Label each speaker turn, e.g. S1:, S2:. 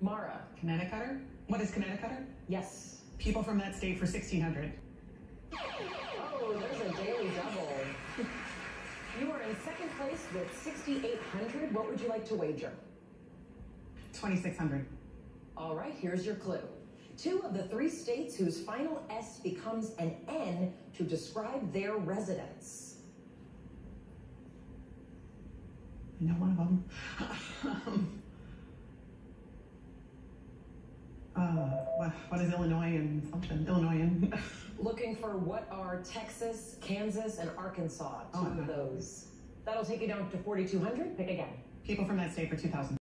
S1: Mara.
S2: Connecticut? What is Connecticut?
S1: Yes.
S2: People from that state for 1600.
S1: Oh, there's a daily double. you are in second place with 6,800. What would you like to wager?
S2: 2600.
S1: All right, here's your clue. Two of the three states whose final S becomes an N to describe their residents.
S2: I know one of them. uh, what, what is Illinois and something? Illinoisan.
S1: Looking for what are Texas, Kansas, and Arkansas. Two
S2: Oh,
S1: of those. That'll take you down to 4,200. Pick again.
S2: People from that state for 2000.